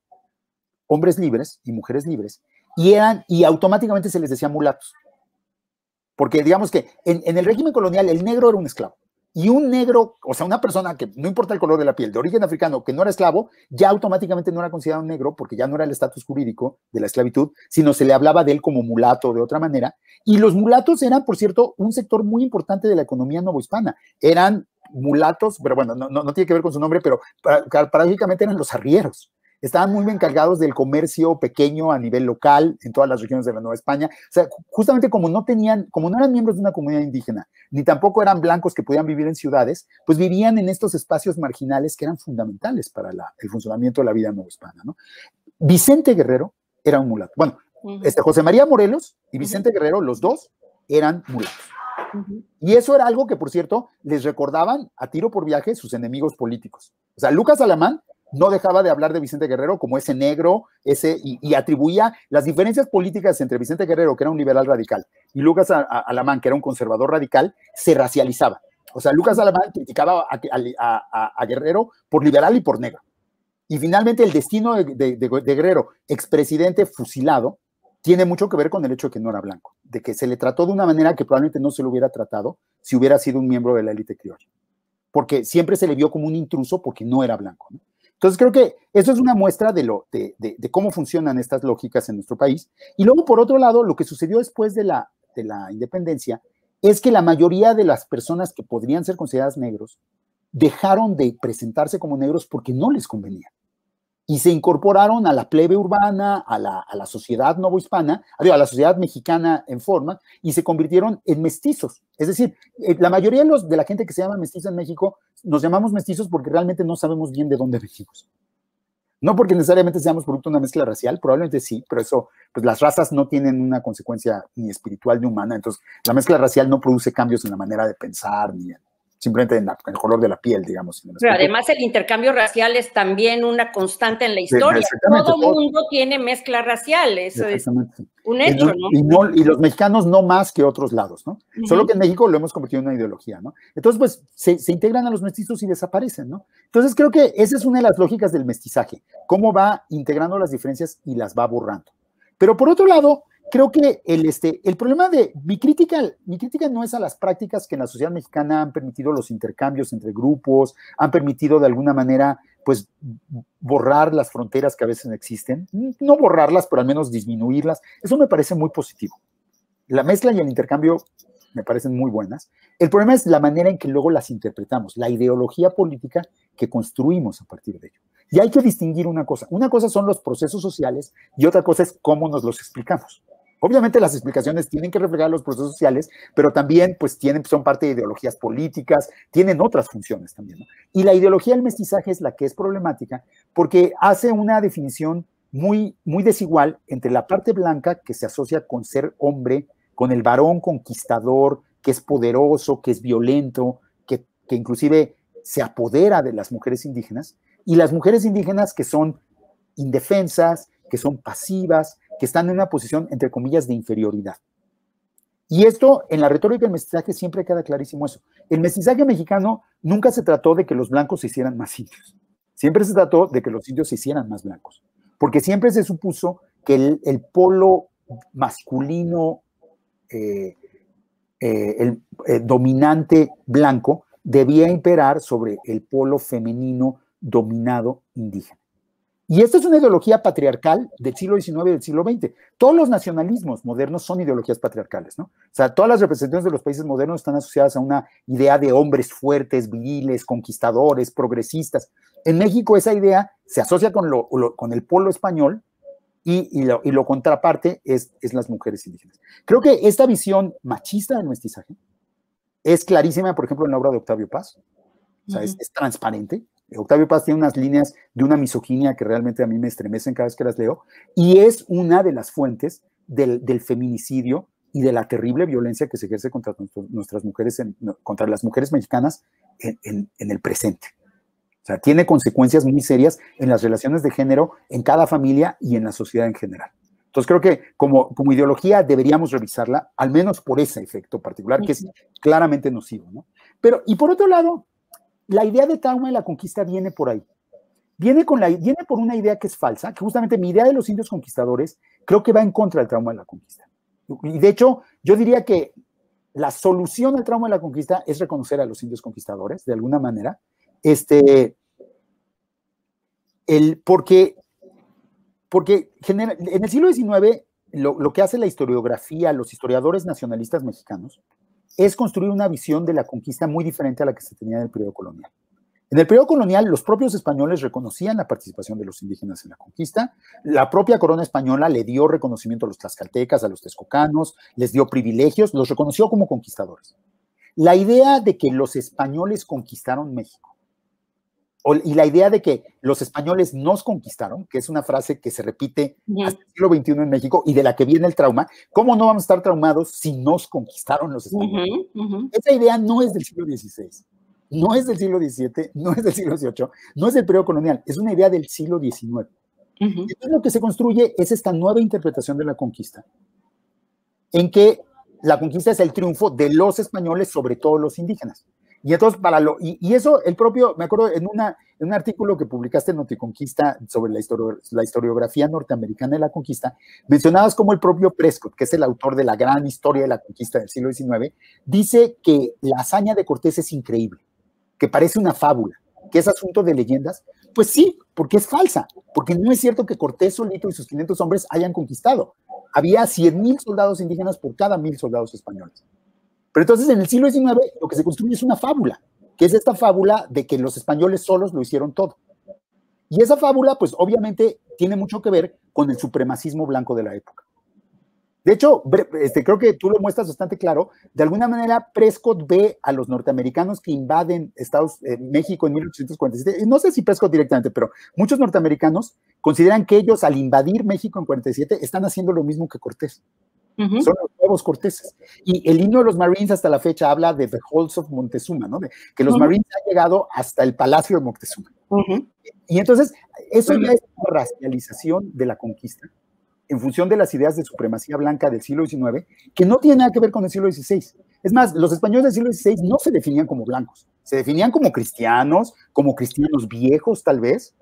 hombres libres y mujeres libres, y eran, y automáticamente se les decía mulatos. Porque digamos que en, el régimen colonial el negro era un esclavo. Y un negro, o sea, una persona que no importa el color de la piel, de origen africano, que no era esclavo, ya automáticamente no era considerado un negro porque ya no era el estatus jurídico de la esclavitud, sino se le hablaba de él como mulato de otra manera. Y los mulatos eran, por cierto, un sector muy importante de la economía novohispana. Eran mulatos, pero bueno, no, no, no tiene que ver con su nombre, pero paradójicamente eran los arrieros. Estaban muy bien cargados del comercio pequeño a nivel local en todas las regiones de la Nueva España. O sea, justamente como no tenían, como no eran miembros de una comunidad indígena, ni tampoco eran blancos que podían vivir en ciudades, pues vivían en estos espacios marginales que eran fundamentales para el funcionamiento de la vida nueva hispana. ¿no? Vicente Guerrero era un mulato. Bueno, este, José María Morelos y Vicente Guerrero, los dos, eran mulatos. Y eso era algo que, por cierto, les recordaban a tiro por viaje sus enemigos políticos. O sea, Lucas Alamán no dejaba de hablar de Vicente Guerrero como ese negro, ese, y, atribuía las diferencias políticas entre Vicente Guerrero, que era un liberal radical, y Lucas Alamán, que era un conservador radical, se racializaba. O sea, Lucas Alamán criticaba a, Guerrero por liberal y por negro. Y finalmente el destino de, de Guerrero, expresidente fusilado, tiene mucho que ver con el hecho de que no era blanco, de que se le trató de una manera que probablemente no se lo hubiera tratado si hubiera sido un miembro de la élite criolla, porque siempre se le vio como un intruso porque no era blanco. Entonces creo que eso es una muestra de, lo, de, cómo funcionan estas lógicas en nuestro país. Y luego, por otro lado, lo que sucedió después de la, de la independencia es que la mayoría de las personas que podrían ser consideradas negros dejaron de presentarse como negros porque no les convenía y se incorporaron a la plebe urbana, a la, a la sociedad novohispana, a la sociedad mexicana en forma, y se convirtieron en mestizos. Es decir, eh, la mayoría de, los, de la gente que se llama mestizo en México, nos llamamos mestizos porque realmente no sabemos bien de dónde venimos. No porque necesariamente seamos producto de una mezcla racial, probablemente sí, pero eso, pues las razas no tienen una consecuencia ni espiritual ni humana, entonces la mezcla racial no produce cambios en la manera de pensar ni en, simplemente en, el color de la piel, digamos. Pero además el intercambio racial es también una constante en la historia. todo mundo tiene mezcla racial, eso es un hecho, ¿no? Y, los mexicanos no más que otros lados, ¿no? Solo que en México lo hemos convertido en una ideología, ¿no? Entonces, pues, se, se, integran a los mestizos y desaparecen, ¿no? Entonces, creo que esa es una de las lógicas del mestizaje, cómo va integrando las diferencias y las va borrando. Pero por otro lado, creo que el, este, el problema de mi crítica, mi crítica no es a las prácticas que en la sociedad mexicana han permitido los intercambios entre grupos, han permitido de alguna manera, pues, borrar las fronteras que a veces existen, no borrarlas, pero al menos disminuirlas. Eso me parece muy positivo. La mezcla y el intercambio me parecen muy buenas. El problema es la manera en que luego las interpretamos, la ideología política que construimos a partir de ello. Y hay que distinguir una cosa. Una cosa son los procesos sociales y otra cosa es cómo nos los explicamos. Obviamente las explicaciones tienen que reflejar los procesos sociales, pero también pues tienen, son parte de ideologías políticas, tienen otras funciones también. Y la ideología del mestizaje es la que es problemática porque hace una definición muy, muy desigual entre la parte blanca que se asocia con ser hombre, con el varón conquistador, que es poderoso, que es violento, que, que inclusive se apodera de las mujeres indígenas, y las mujeres indígenas que son indefensas, que son pasivas, que están en una posición, entre comillas, de inferioridad. Y esto en la retórica del mestizaje siempre queda clarísimo eso. El mestizaje mexicano nunca se trató de que los blancos se hicieran más indios. Siempre se trató de que los indios se hicieran más blancos. Porque siempre se supuso que el, polo masculino, eh, eh, el eh, dominante blanco, debía imperar sobre el polo femenino dominado indígena. Y esta es una ideología patriarcal del siglo XIX y del siglo XX. Todos los nacionalismos modernos son ideologías patriarcales, ¿no? O sea, todas las representaciones de los países modernos están asociadas a una idea de hombres fuertes, viriles, conquistadores, progresistas. En México esa idea se asocia con, lo, con el pueblo español y, lo, y, lo, contraparte es, es las mujeres indígenas. Creo que esta visión machista del mestizaje es clarísima, por ejemplo, en la obra de Octavio Paz. O sea, es, es transparente Octavio Paz tiene unas líneas de una misoginia que realmente a mí me estremecen cada vez que las leo, y es una de las fuentes del, feminicidio y de la terrible violencia que se ejerce contra nuestras mujeres, contra las mujeres mexicanas en, el presente. O sea, tiene consecuencias muy serias en las relaciones de género, en cada familia y en la sociedad en general. Entonces creo que como, como ideología deberíamos revisarla, al menos por ese efecto particular, que es claramente nocivo. ¿no? Pero, y por otro lado, la idea de trauma de la conquista viene por ahí. Viene, con la, viene por una idea que es falsa, que justamente mi idea de los indios conquistadores creo que va en contra del trauma de la conquista. Y de hecho, yo diría que la solución al trauma de la conquista es reconocer a los indios conquistadores, de alguna manera. Este, el, porque, porque en el siglo XIX, lo, lo que hace la historiografía, los historiadores nacionalistas mexicanos, es construir una visión de la conquista muy diferente a la que se tenía en el periodo colonial. En el periodo colonial, los propios españoles reconocían la participación de los indígenas en la conquista. La propia corona española le dio reconocimiento a los tlaxcaltecas, a los texcocanos, les dio privilegios, los reconoció como conquistadores. La idea de que los españoles conquistaron México y la idea de que los españoles nos conquistaron, que es una frase que se repite hasta el siglo XXI en México y de la que viene el trauma, ¿cómo no vamos a estar traumados si nos conquistaron los españoles? Esa idea no es del siglo XVI, no es del siglo XVII, no es del siglo XVIII, no es del periodo colonial, es una idea del siglo XIX. Entonces lo que se construye es esta nueva interpretación de la conquista, en que la conquista es el triunfo de los españoles sobre todos los indígenas. Y entonces, para lo, y, eso, el propio, me acuerdo en, una, en un artículo que publicaste en Noticonquista sobre la, la historiografía norteamericana de la conquista, mencionabas como el propio Prescott, que es el autor de la gran historia de la conquista del siglo XIX, dice que la hazaña de Cortés es increíble, que parece una fábula, que es asunto de leyendas. Pues sí, porque es falsa, porque no es cierto que Cortés solito y sus 500 hombres hayan conquistado. Había 100.000 soldados indígenas por cada mil soldados españoles. Pero entonces en el siglo XIX lo que se construye es una fábula, que es esta fábula de que los españoles solos lo hicieron todo. Y esa fábula, pues obviamente tiene mucho que ver con el supremacismo blanco de la época. De hecho, este, creo que tú lo muestras bastante claro. De alguna manera, Prescott ve a los norteamericanos que invaden Estados, eh, México en 1847. No sé si Prescott directamente, pero muchos norteamericanos consideran que ellos al invadir México en 47 están haciendo lo mismo que Cortés. Son los nuevos corteses. Y el himno de los Marines hasta la fecha habla de The Halls of Montezuma, ¿no? que los Marines han llegado hasta el Palacio de Moctezuma. Y entonces, eso ya es una racialización de la conquista en función de las ideas de supremacía blanca del siglo XIX, que no tiene nada que ver con el siglo XVI. Es más, los españoles del siglo XVI no se definían como blancos, se definían como cristianos, como cristianos viejos tal vez,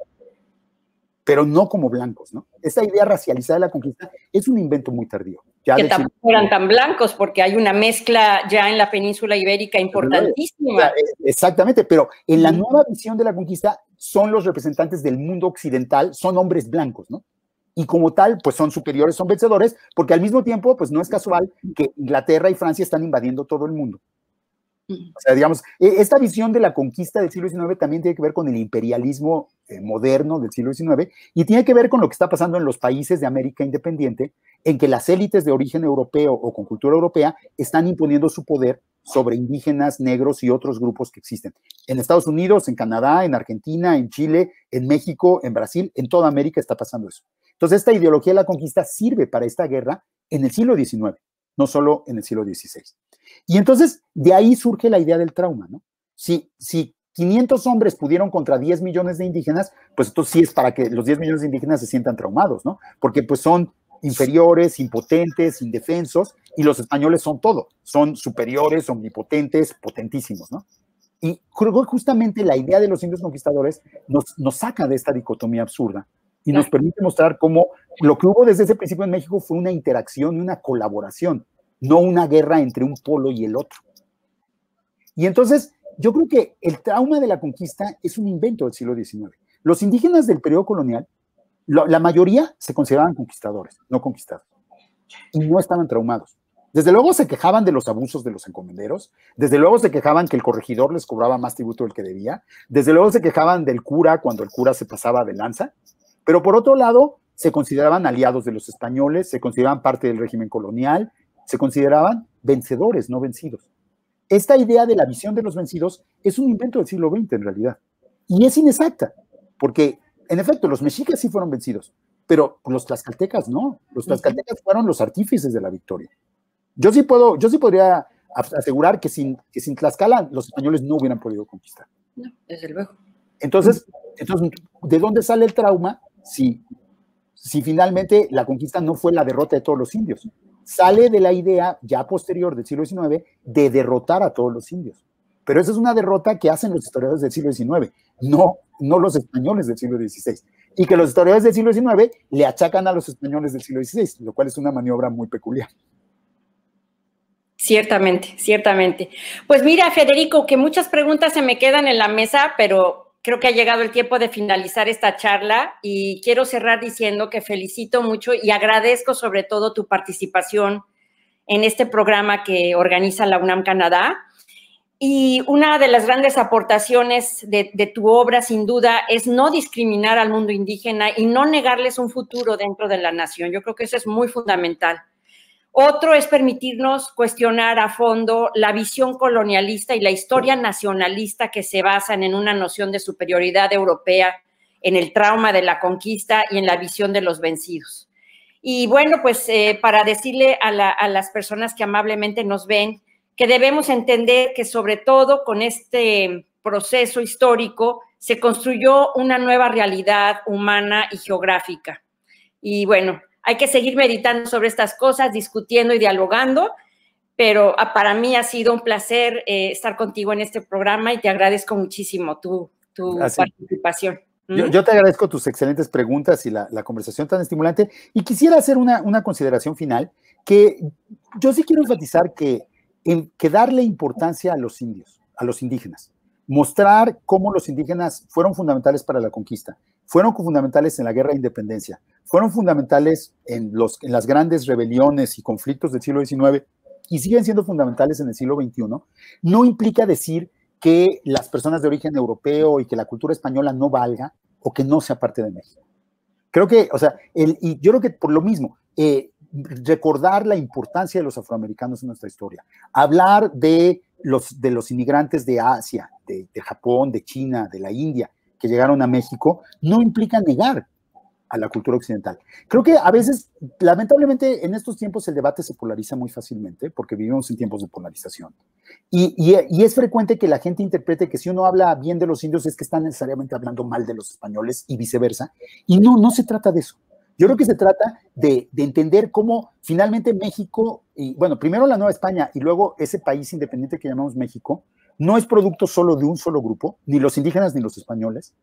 pero no como blancos, ¿no? Esa idea racializada de la conquista es un invento muy tardío que tampoco eran tan blancos, porque hay una mezcla ya en la península ibérica importantísima. Exactamente, pero en la nueva visión de la conquista son los representantes del mundo occidental, son hombres blancos, ¿no? Y como tal, pues son superiores, son vencedores, porque al mismo tiempo, pues no es casual que Inglaterra y Francia están invadiendo todo el mundo. O sea, digamos, e, esta visión de la conquista del siglo XIX también tiene que ver con el imperialismo eh, moderno del siglo XIX y tiene que ver con lo que está pasando en los países de América independiente, en que las élites de origen europeo o con cultura europea están imponiendo su poder sobre indígenas, negros y otros grupos que existen. En Estados Unidos, en Canadá, en Argentina, en Chile, en México, en Brasil, en toda América está pasando eso. Entonces, esta ideología de la conquista sirve para esta guerra en el siglo XIX, no solo en el siglo XVI. Y entonces, de ahí surge la idea del trauma, ¿no? Si, si 500 hombres pudieron contra 10 millones de indígenas, pues esto sí es para que los 10 millones de indígenas se sientan traumados, ¿no? Porque pues son inferiores, impotentes, indefensos, y los españoles son todo, son superiores, omnipotentes, potentísimos, ¿no? Y justamente la idea de los indios conquistadores nos, nos saca de esta dicotomía absurda y nos permite mostrar cómo lo que hubo desde ese principio en México fue una interacción y una colaboración, no una guerra entre un polo y el otro. Y entonces, yo creo que el trauma de la conquista es un invento del siglo XIX. Los indígenas del periodo colonial, la mayoría se consideraban conquistadores, no conquistados, y no estaban traumados. Desde luego se quejaban de los abusos de los encomenderos, desde luego se quejaban que el corregidor les cobraba más tributo del que debía, desde luego se quejaban del cura cuando el cura se pasaba de lanza, pero por otro lado se consideraban aliados de los españoles, se consideraban parte del régimen colonial, se consideraban vencedores, no vencidos. Esta idea de la visión de los vencidos es un invento del siglo XX en realidad. Y es inexacta, porque en efecto los mexicas sí fueron vencidos, pero los tlaxcaltecas no. Los tlaxcaltecas fueron los artífices de la victoria. Yo sí puedo, yo sí podría asegurar que sin, que sin Tlaxcala los españoles no hubieran podido conquistar. No, desde luego. Entonces, entonces, ¿de dónde sale el trauma si, si finalmente la conquista no fue la derrota de todos los indios? Sale de la idea ya posterior del siglo XIX de derrotar a todos los indios. Pero esa es una derrota que hacen los historiadores del siglo XIX, no, no los españoles del siglo XVI. Y que los historiadores del siglo XIX le achacan a los españoles del siglo XVI, lo cual es una maniobra muy peculiar. Ciertamente, ciertamente. Pues mira, Federico, que muchas preguntas se me quedan en la mesa, pero creo que ha llegado el tiempo de finalizar esta charla y quiero cerrar diciendo que felicito mucho y agradezco sobre todo tu participación en este programa que organiza la UNAM Canadá. Y una de las grandes aportaciones de, tu obra, sin duda, es no discriminar al mundo indígena y no negarles un futuro dentro de la nación. Yo creo que eso es muy fundamental. Otro es permitirnos cuestionar a fondo la visión colonialista y la historia nacionalista que se basan en una noción de superioridad europea, en el trauma de la conquista y en la visión de los vencidos. Y bueno, pues eh, para decirle a, la, a las personas que amablemente nos ven que debemos entender que sobre todo con este proceso histórico se construyó una nueva realidad humana y geográfica. Y bueno, hay que seguir meditando sobre estas cosas, discutiendo y dialogando, pero ah, para mí ha sido un placer eh, estar contigo en este programa y te agradezco muchísimo tu, tu participación. Yo, yo, te agradezco tus excelentes preguntas y la, la conversación tan estimulante. Y quisiera hacer una, una, consideración final, que yo sí quiero enfatizar que, en, que darle importancia a los indios, a los indígenas, mostrar cómo los indígenas fueron fundamentales para la conquista, fueron fundamentales en la guerra de independencia, fueron fundamentales en, los, en las grandes rebeliones y conflictos del siglo XIX y siguen siendo fundamentales en el siglo XXI, no implica decir que las personas de origen europeo y que la cultura española no valga o que no sea parte de México. Creo que, o sea, el, y yo creo que por lo mismo, eh, recordar la importancia de los afroamericanos en nuestra historia, hablar de los, de los inmigrantes de Asia, de, Japón, de China, de la India, que llegaron a México, no implica negar a la cultura occidental. Creo que a veces, lamentablemente, en estos tiempos el debate se polariza muy fácilmente porque vivimos en tiempos de polarización. Y, y, es frecuente que la gente interprete que si uno habla bien de los indios es que está necesariamente hablando mal de los españoles y viceversa. Y no, no se trata de eso. Yo creo que se trata de, de entender cómo finalmente México, y bueno, primero la Nueva España y luego ese país independiente que llamamos México, no es producto solo de un solo grupo, ni los indígenas ni los españoles,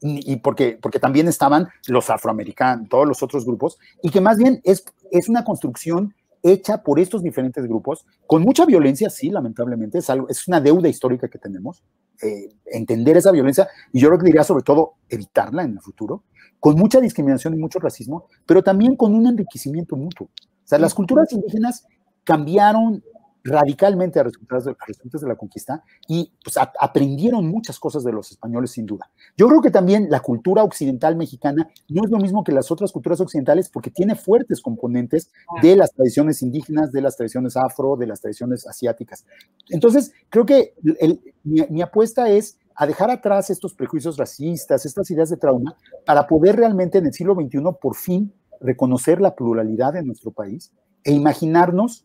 y porque, porque también estaban los afroamericanos, todos los otros grupos, y que más bien es, es una construcción hecha por estos diferentes grupos, con mucha violencia, sí, lamentablemente, es, algo, es una deuda histórica que tenemos, eh, entender esa violencia, y yo creo que diría sobre todo evitarla en el futuro, con mucha discriminación y mucho racismo, pero también con un enriquecimiento mutuo. O sea, las culturas indígenas cambiaron radicalmente a resultados de, a de la conquista y pues, a, aprendieron muchas cosas de los españoles sin duda. Yo creo que también la cultura occidental mexicana no es lo mismo que las otras culturas occidentales porque tiene fuertes componentes de las tradiciones indígenas, de las tradiciones afro, de las tradiciones asiáticas. Entonces, creo que el, mi, mi apuesta es a dejar atrás estos prejuicios racistas, estas ideas de trauma, para poder realmente en el siglo XXI por fin reconocer la pluralidad de nuestro país e imaginarnos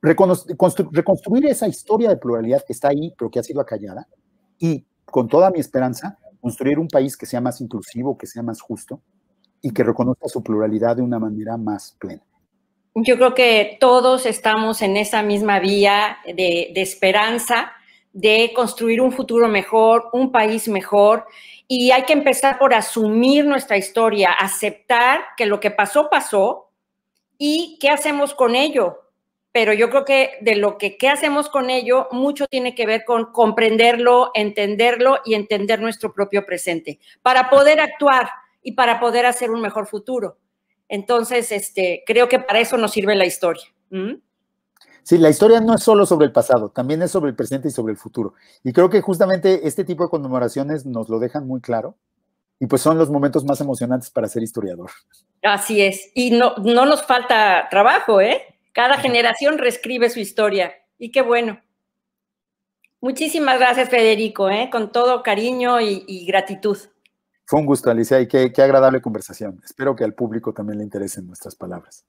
reconstruir esa historia de pluralidad que está ahí, pero que ha sido acallada, y con toda mi esperanza, construir un país que sea más inclusivo, que sea más justo y que reconozca su pluralidad de una manera más plena. Yo creo que todos estamos en esa misma vía de, de esperanza, de construir un futuro mejor, un país mejor, y hay que empezar por asumir nuestra historia, aceptar que lo que pasó, pasó, y qué hacemos con ello, pero yo creo que de lo que qué hacemos con ello, mucho tiene que ver con comprenderlo, entenderlo y entender nuestro propio presente, para poder actuar y para poder hacer un mejor futuro. Entonces, este, creo que para eso nos sirve la historia. ¿Mm? Sí, la historia no es solo sobre el pasado, también es sobre el presente y sobre el futuro. Y creo que justamente este tipo de conmemoraciones nos lo dejan muy claro. Y pues son los momentos más emocionantes para ser historiador. Así es. Y no, no nos falta trabajo, ¿eh? Cada generación reescribe su historia y qué bueno. Muchísimas gracias, Federico, ¿eh? con todo cariño y, y, gratitud. Fue un gusto, Alicia, y qué, qué agradable conversación. Espero que al público también le interesen nuestras palabras.